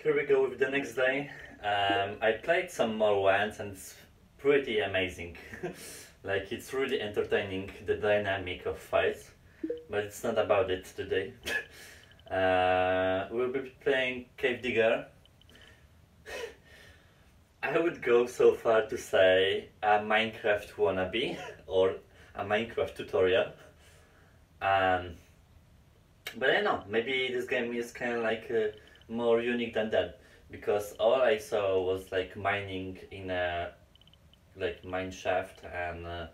Here we go with the next day. Um, I played some more Wands and it's pretty amazing. like it's really entertaining the dynamic of fights, but it's not about it today. uh, we'll be playing Cave Digger. I would go so far to say a Minecraft wannabe or a Minecraft tutorial. Um, but I don't know, maybe this game is kind of like uh, more unique than that because all I saw was like mining in a like mine shaft and uh,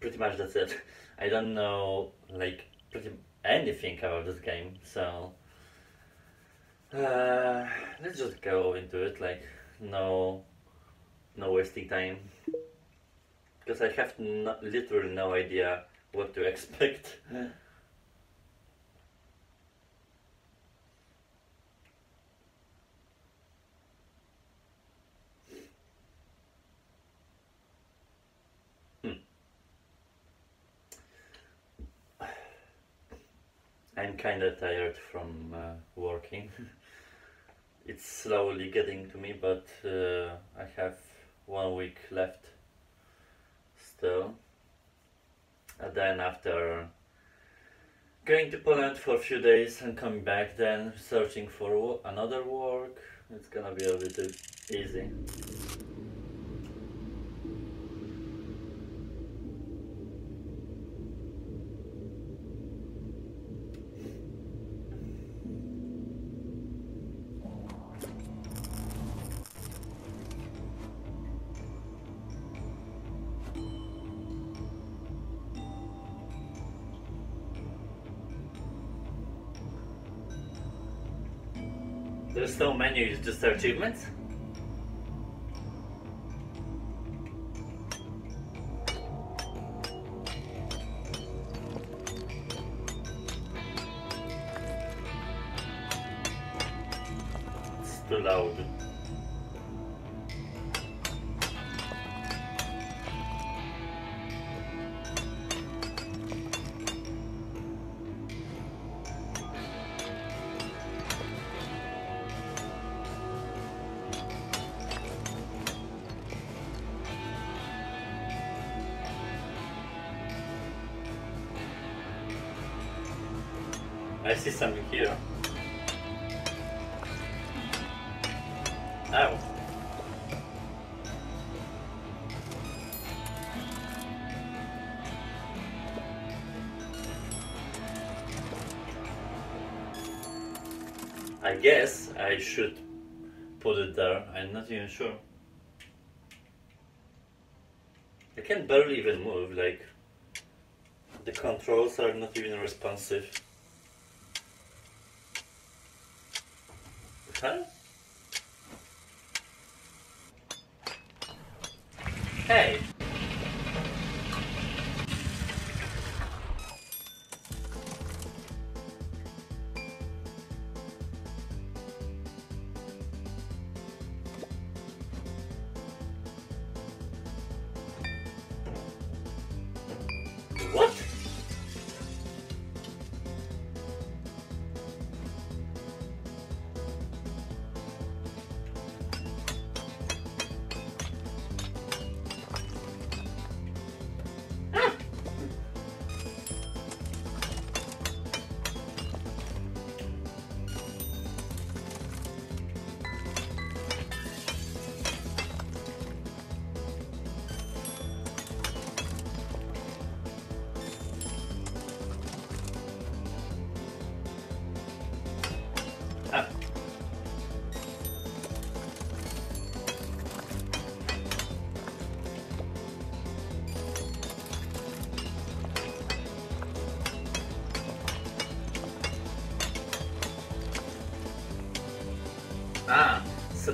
pretty much that's it. I don't know like pretty anything about this game, so uh, let's just go into it. Like no, no wasting time because I have no, literally no idea what to expect. I'm kind of tired from uh, working. it's slowly getting to me, but uh, I have one week left still. And then after going to Poland for a few days and coming back, then searching for another work, it's gonna be a little easy. There's no menu, it's just achievements. I see something here. Oh. I guess I should put it there. I'm not even sure. I can barely even move, like the controls are not even responsive. Huh?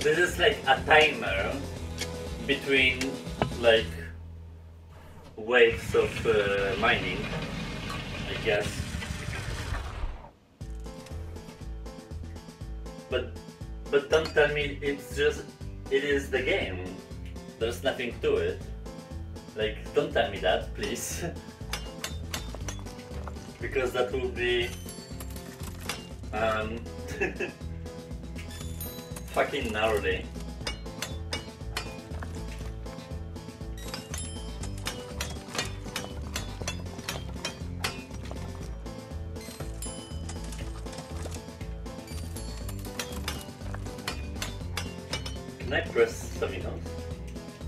This is like a timer between like waves of uh, mining, I guess. But but don't tell me it's just it is the game. There's nothing to it. Like don't tell me that, please. because that will be um fucking gnarly. Can I press something else?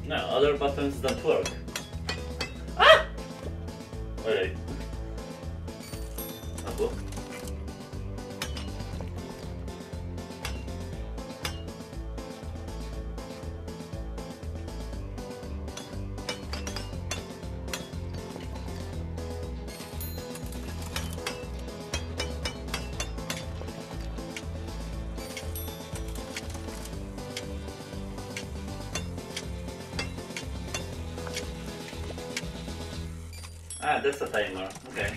No, other buttons don't work. Ah! Wait. Albo? That's a timer. Okay.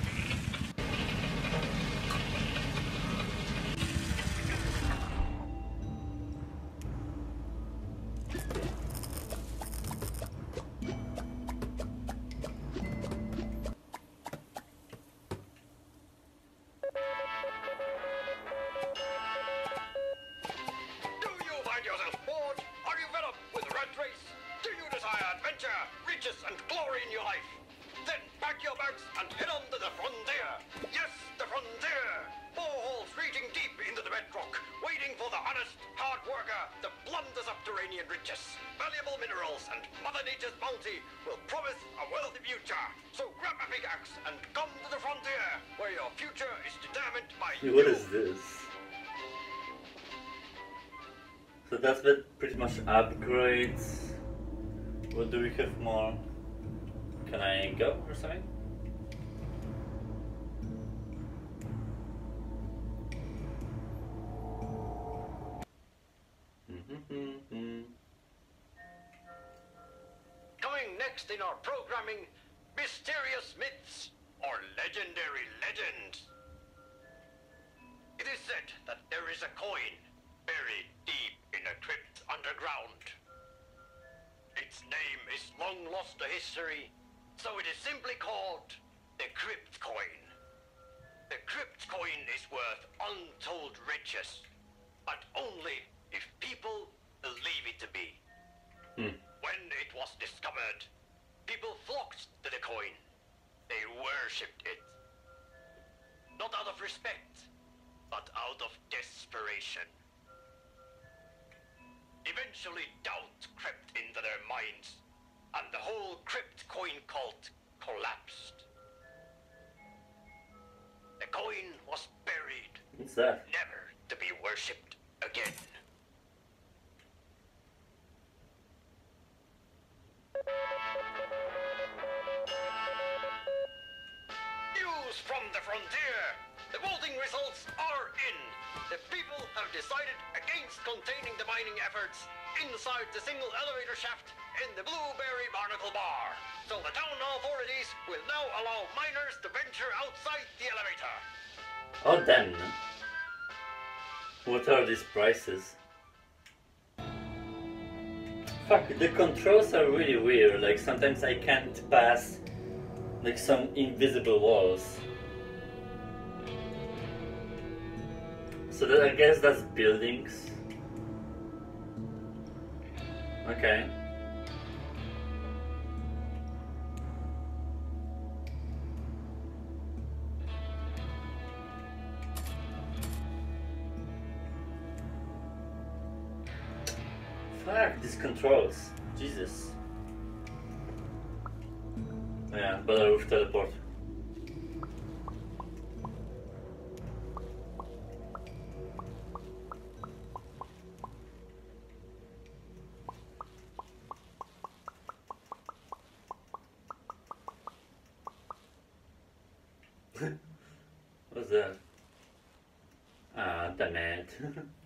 What is this? So that's the pretty much upgrades. What do we have more? Can I go or something? Worth untold riches, but only if people believe it to be. Hmm. When it was discovered, people flocked to the coin. They worshipped it. Not out of respect, but out of desperation. Eventually, doubt crept into their minds, and the whole crypt coin cult collapsed. The coin was buried, What's that? never to be worshipped again. News from the frontier. The voting results are in. The people have decided against containing the mining efforts inside the single elevator shaft in the Blueberry Barnacle Bar. So the town authorities will now allow miners to venture outside the elevator. Oh damn. What are these prices? Fuck, the controls are really weird. Like sometimes I can't pass like some invisible walls. So that I guess that's buildings. Okay. Controls. Jesus. Yeah, better with teleport. What's that? Ah, damn it.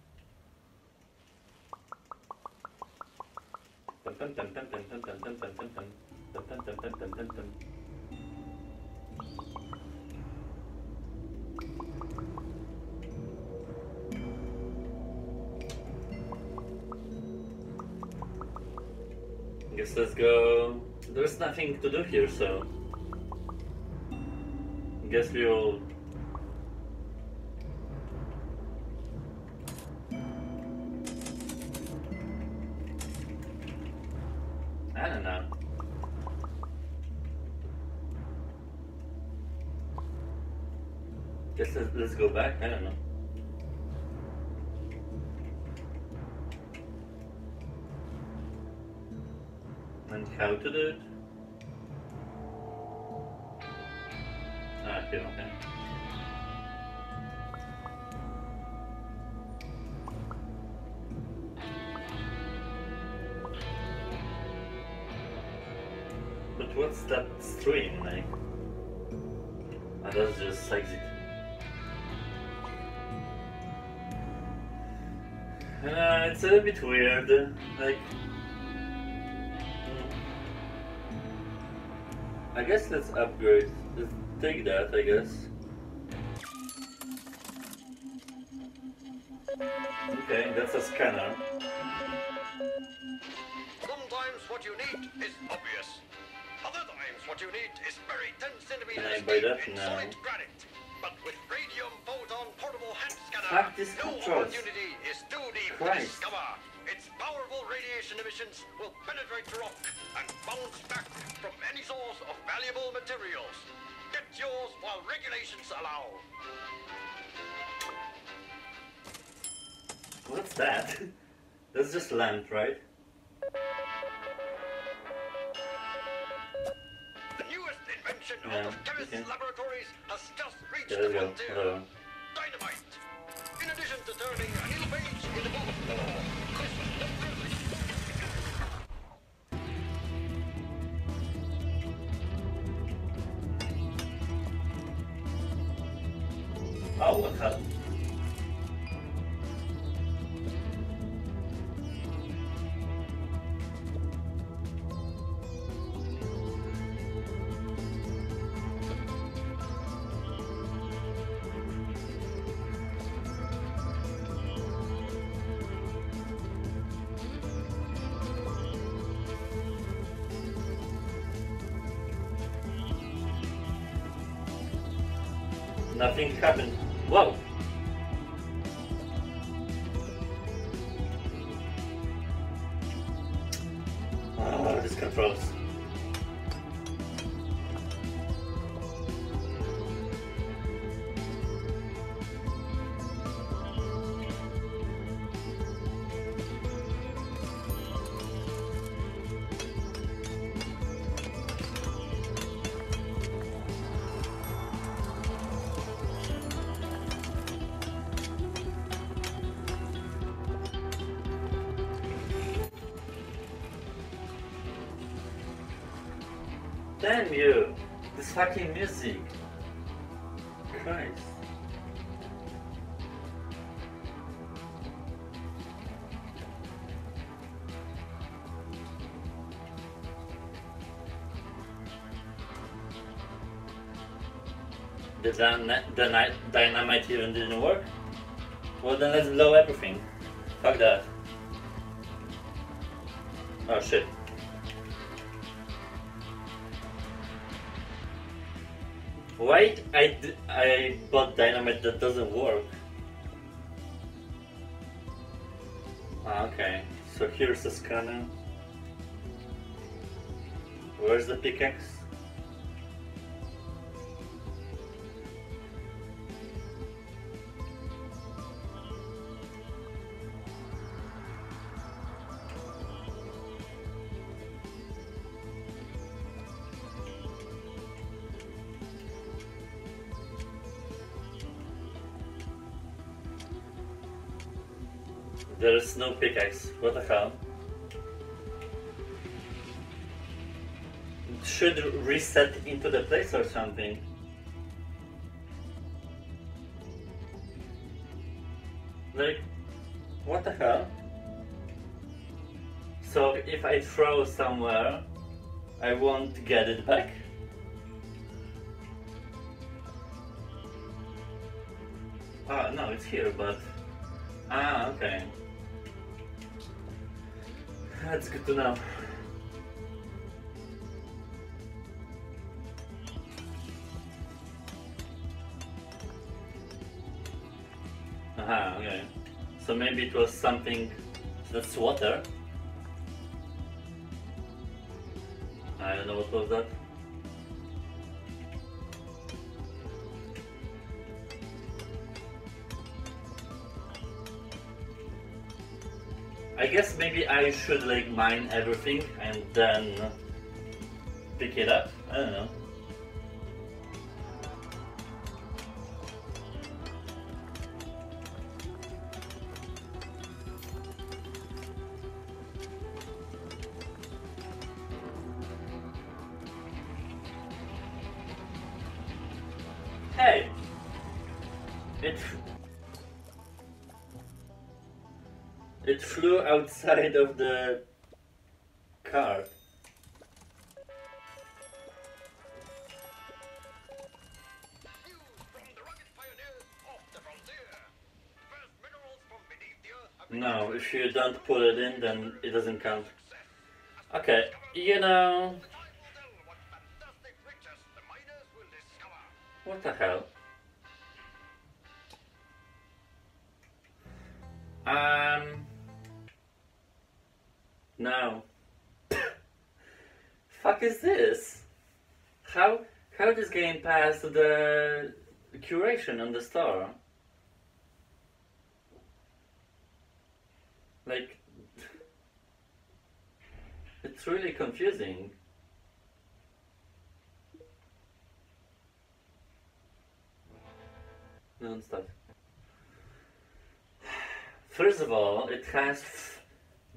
Guess let's go. There's nothing to do here, so. Guess we'll. Guess let's, let's go back. I don't know. And how to do it? Ah, okay. A bit weird. Like, mm. I guess let's upgrade. Let's take that. I guess. Okay, that's a scanner. Sometimes what you need is obvious. Other times what you need is buried 10 centimeters Can I buy deep that? in solid granite. But with radium photon portable hand scanner, Fuck these no controls. opportunity is too deep Christ. Its powerful radiation emissions will penetrate the rock and bounce back from any source of valuable materials. Get yours while regulations allow. What's that? That's just land, right? The newest invention Yeah, out of chemists' okay. laboratories has just reached Yeah, the frontier. To turning a new page in the book of law, Nothing happened. Whoa! Damn you! This fucking music! Christ. The, the dynamite even didn't work? Well then let's blow everything. Fuck that. Oh shit. Why I, I bought dynamite that doesn't work? Ah, okay, so here's the scanner. Where's the pickaxe? There is no pickaxe. What the hell? It should reset into the place or something. Like, what the hell? So if I throw somewhere, I won't get it back? Ah, no, it's here, but... Ah, okay. That's good to know. Aha, okay. So maybe it was something that's water. I don't know what was that. I should like mine everything and then pick it up. I don't know. Hey! It it flew outside of the car. No, if you don't put it in, then it doesn't count. Okay, you know, what the hell? Um, no. Fuck is this? How how this game passed the curation on the store? Like, it's really confusing. Non-stop. First of all, it has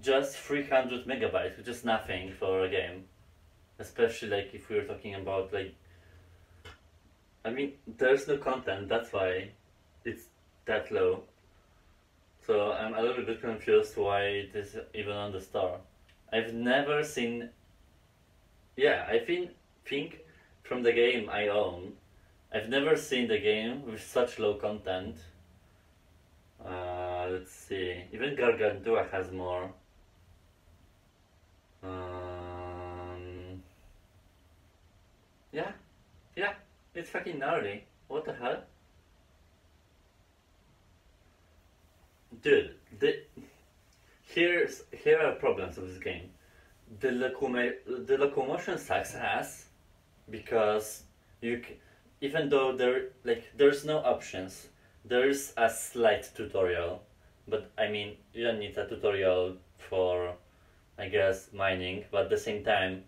just 300 megabytes, which is nothing for a game. Especially like if we're talking about like. I mean, there's no content, that's why it's that low. So I'm a little bit confused why it is even on the store. I've never seen. Yeah, I think think from the game I own, I've never seen the game with such low content. Uh, let's see. Even Gargantua has more. Yeah, yeah, it's fucking gnarly. What the hell? Dude, the here's here are problems of this game. The locoma- the locomotion sucks ass because you even though there like there's no options there's a slight tutorial but i mean you don't need a tutorial for i guess mining but at the same time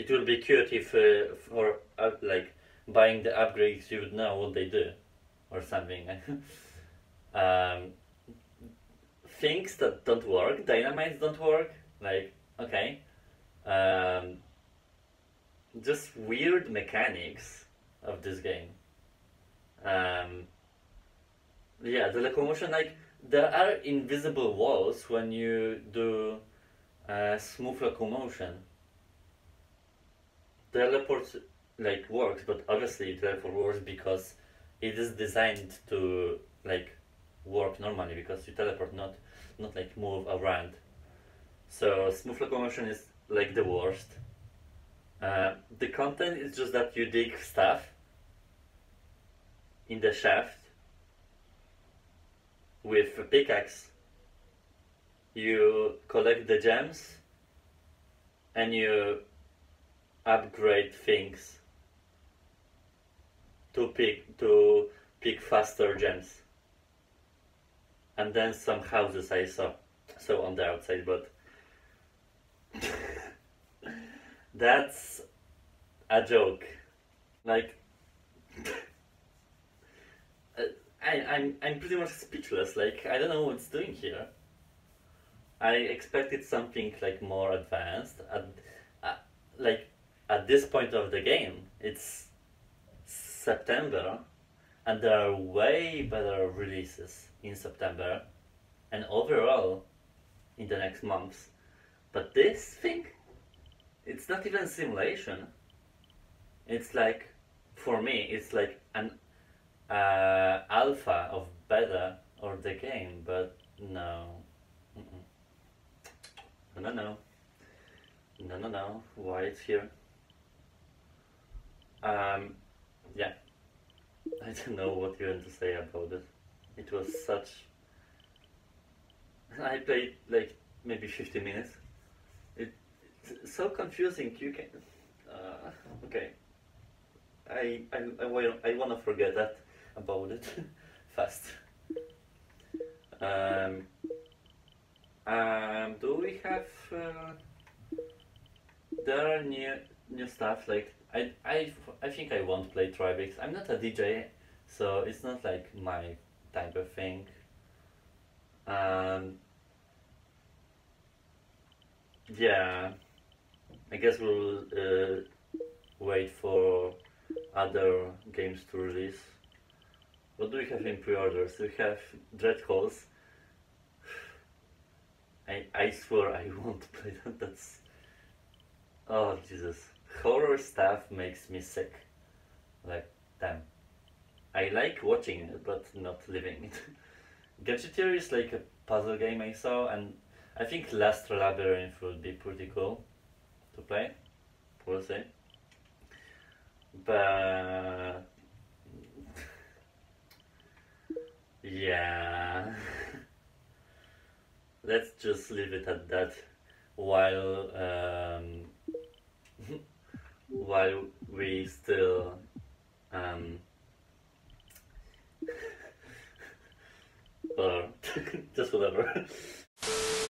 it would be cute if uh, for uh, like buying the upgrades you would know what they do or something um, things that don't work dynamites don't work like okay um, just weird mechanics of this game. Um, yeah, the locomotion, like, there are invisible walls when you do uh, smooth locomotion. Teleport, like, works, but obviously teleport works because it is designed to, like, work normally because you teleport, not, not like, move around. So, smooth locomotion is, like, the worst. Uh, the content is just that you dig stuff in the shaft with a pickaxe. You collect the gems and you upgrade things to pick to pick faster gems. And then some houses I saw so on the outside, but that's a joke. Like, I, I'm, I'm pretty much speechless. Like, I don't know what's doing here. I expected something like more advanced. and uh, like, at this point of the game, it's September, and there are way better releases in September, and overall, in the next months. But this thing, it's not even simulation. It's like, for me, it's like an uh, alpha of beta or the game, but no. Mm-mm. No, no, no. No, no, no. Why it's here? Um, yeah. I don't know what you want to say about it. It was such. I played like maybe 50 minutes. It so confusing. You can. Uh, okay. I I I, I want to forget that about it fast. Um. Um. Do we have? Uh, there are new new stuff like I I I think I won't play Tribix. I'm not a DJ, so it's not like my type of thing. Um. Yeah. I guess we'll uh, wait for other games to release. What do we have in pre-orders? We have Dread Halls. I, I swear I won't play that. That's oh Jesus. Horror stuff makes me sick. Like damn. I like watching it but not living it. Gadgeteer is like a puzzle game I saw and I think Last Labyrinth would be pretty cool to play. We'll see. But yeah, let's just leave it at that. While um, while we still um, or just whatever.